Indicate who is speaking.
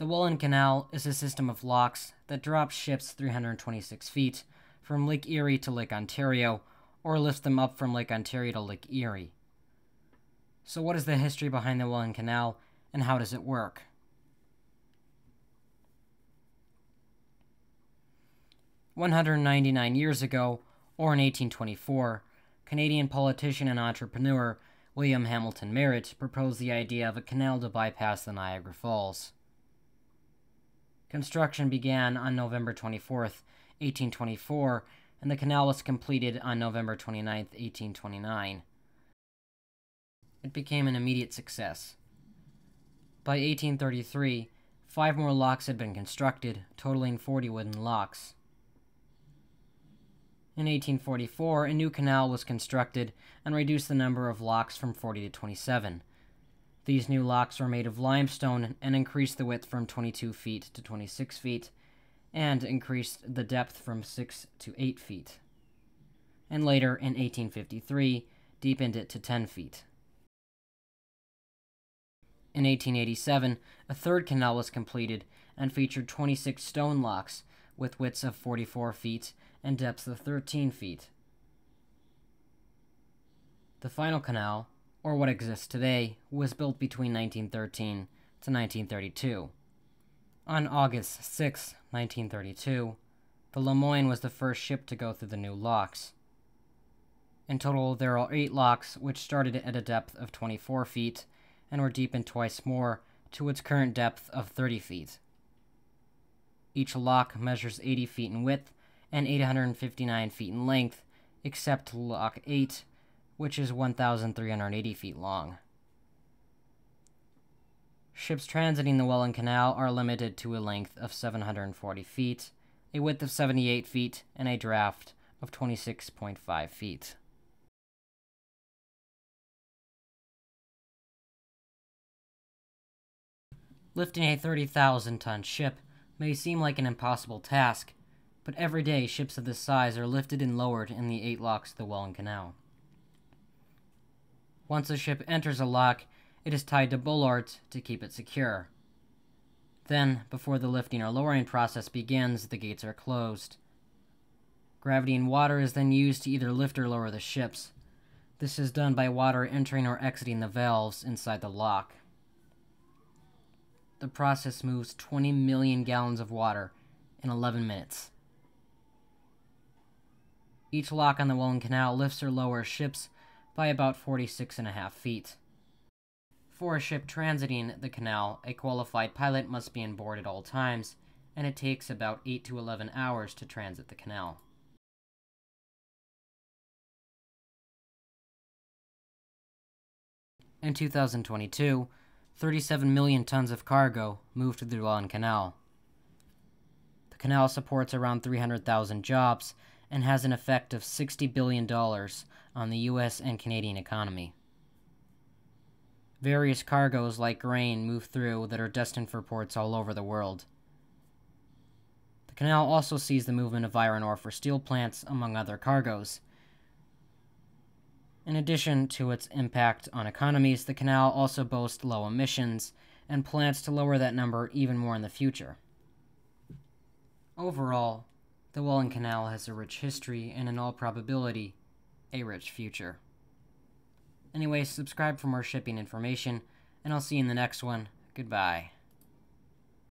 Speaker 1: The Welland Canal is a system of locks that drops ships 326 feet from Lake Erie to Lake Ontario, or lifts them up from Lake Ontario to Lake Erie. So, what is the history behind the Welland Canal, and how does it work? One hundred ninety-nine years ago, or in 1824, Canadian politician and entrepreneur William Hamilton Merritt proposed the idea of a canal to bypass the Niagara Falls. Construction began on November 24, 1824, and the canal was completed on November 29, 1829. It became an immediate success. By 1833, five more locks had been constructed, totaling 40 wooden locks. In 1844, a new canal was constructed and reduced the number of locks from 40 to 27. These new locks were made of limestone and increased the width from 22 feet to 26 feet, and increased the depth from 6 to 8 feet. And later, in 1853, deepened it to 10 feet. In 1887, a third canal was completed and featured 26 stone locks with widths of 44 feet and depths of 13 feet. The final canal, or what exists today, was built between 1913 to 1932. On August 6, 1932, the Lemoyne was the first ship to go through the new locks. In total, there are eight locks, which started at a depth of 24 feet and were deepened twice more to its current depth of 30 feet. Each lock measures 80 feet in width and 859 feet in length, except Lock 8, which is 1,380 feet long. Ships transiting the Welland Canal are limited to a length of 740 feet, a width of 78 feet, and a draft of 26.5 feet. Lifting a 30,000 ton ship may seem like an impossible task, but every day ships of this size are lifted and lowered in the eight locks of the Welland Canal. Once a ship enters a lock, it is tied to bollards to keep it secure. Then, before the lifting or lowering process begins, the gates are closed. Gravity and water is then used to either lift or lower the ships. This is done by water entering or exiting the valves inside the lock. The process moves 20 million gallons of water in 11 minutes. Each lock on the Welland Canal lifts or lowers ships by about 46 and a half feet. For a ship transiting the canal, a qualified pilot must be on board at all times, and it takes about 8 to 11 hours to transit the canal. In 2022, 37 million tons of cargo moved through the Welland Canal. The canal supports around 300,000 jobs and has an effect of $60 billion on the US and Canadian economy. Various cargoes like grain move through that are destined for ports all over the world. The canal also sees the movement of iron ore for steel plants, among other cargoes. In addition to its impact on economies, the canal also boasts low emissions and plans to lower that number even more in the future. Overall, the Welland Canal has a rich history and, in all probability, a rich future. Anyway, subscribe for more shipping information, and I'll see you in the next one. Goodbye.